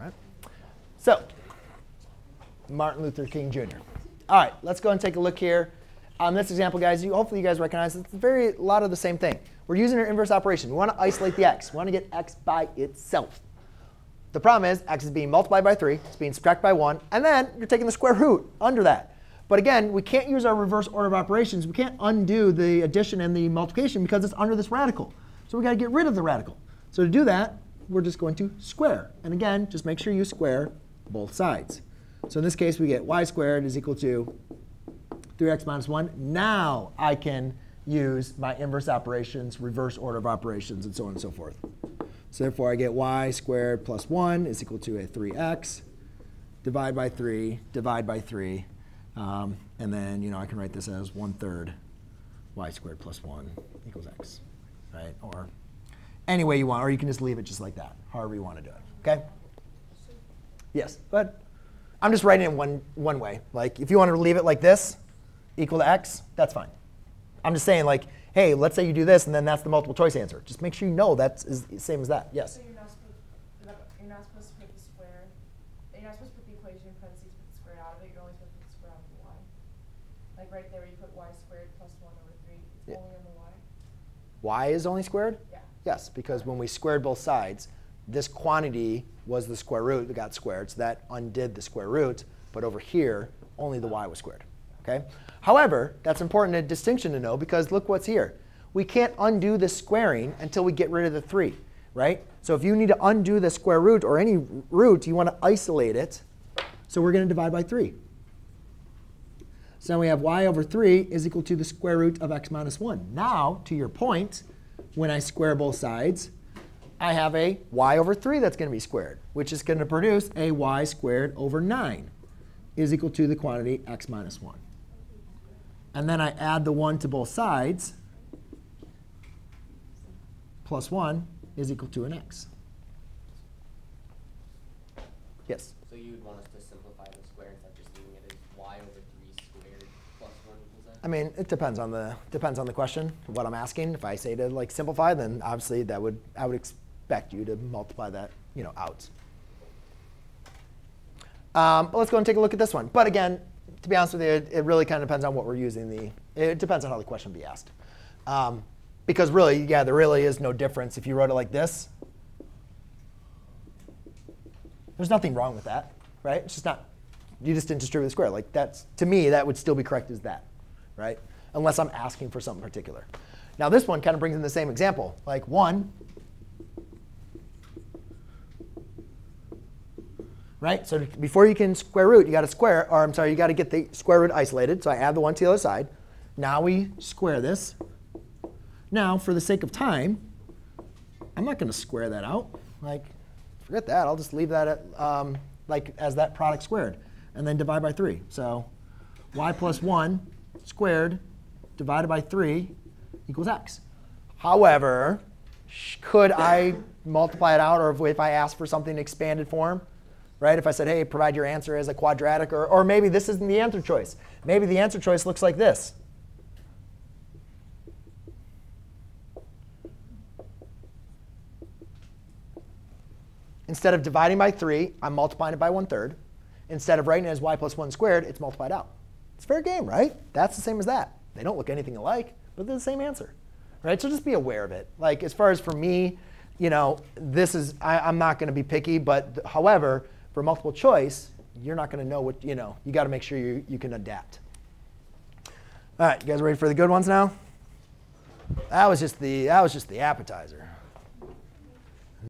Right. So, Martin Luther King Jr. All right, let's go and take a look here. On this example, guys, you, hopefully you guys recognize it's very a lot of the same thing. We're using our inverse operation. We want to isolate the x. We want to get x by itself. The problem is x is being multiplied by 3. It's being subtracted by 1. And then you're taking the square root under that. But again, we can't use our reverse order of operations. We can't undo the addition and the multiplication because it's under this radical. So we got to get rid of the radical. So to do that, we're just going to square. And again, just make sure you square both sides. So in this case, we get y squared is equal to 3x minus 1. Now I can use my inverse operations, reverse order of operations, and so on and so forth. So therefore, I get y squared plus 1 is equal to a 3x. Divide by 3, divide by 3. Um, and then you know I can write this as 1 third y squared plus 1 equals x. Right? Or any way you want. Or you can just leave it just like that, however you want to do it. OK? Yes, but I'm just writing it one, one way. Like if you want to leave it like this, equal to x, that's fine. I'm just saying like, hey, let's say you do this, and then that's the multiple choice answer. Just make sure you know that's the same as that. Yes? So you're not supposed, you're not supposed to put the square, you're not supposed to put the equation in parentheses, put the square out of it, you're only supposed to put the square out of the y. Like right there, you put y squared plus 1 over 3, it's Yeah. only on the y? y is only squared? Yeah. Yes, because when we squared both sides, this quantity was the square root that got squared, so that undid the square root. But over here, only the y was squared. Okay? However, that's important a distinction to know because look what's here. We can't undo the squaring until we get rid of the 3, right? So if you need to undo the square root or any root, you want to isolate it. So we're going to divide by 3. So now we have y over 3 is equal to the square root of x minus 1. Now, to your point, when I square both sides, I have a y over 3 that's going to be squared, which is going to produce a y squared over 9 is equal to the quantity x minus 1. And then I add the 1 to both sides. Plus 1 is equal to an x. Yes? So you would want us to simplify the square instead of just leaving it as y over 3 squared plus 1 equals x? I mean, it depends on the depends on the question, what I'm asking. If I say to like simplify, then obviously that would I would expect you to multiply that you know out. Um, but let's go and take a look at this one. But again, to be honest with you, it, it really kind of depends on what we're using the. It depends on how the question be asked. Um, because really, yeah, there really is no difference if you wrote it like this. There's nothing wrong with that, right? It's just not. You just didn't distribute the square. Like that's to me, that would still be correct as that, right? Unless I'm asking for something particular. Now this one kind of brings in the same example. Like one right? So before you can square root, you got to square, or I'm sorry, you got to get the square root isolated. So I add the 1 to the other side. Now we square this. Now, for the sake of time, I'm not going to square that out. Like, forget that. I'll just leave that at, um, like as that product squared, and then divide by 3. So y plus 1 squared divided by 3 equals x. However, could I multiply it out, or if, I ask for something in expanded form? right? If I said, hey, provide your answer as a quadratic, or, or maybe this isn't the answer choice. Maybe the answer choice looks like this. Instead of dividing by 3, I'm multiplying it by 1 third. Instead of writing it as y plus 1 squared, it's multiplied out. It's fair game, right? That's the same as that. They don't look anything alike, but they're the same answer. Right? So just be aware of it. Like as far as for me, you know, this is, I, I'm not going to be picky, but however, for multiple choice, you're not going to know what, you know, you got to make sure you, you can adapt. All right, you guys ready for the good ones now? That was just the, that was just the appetizer.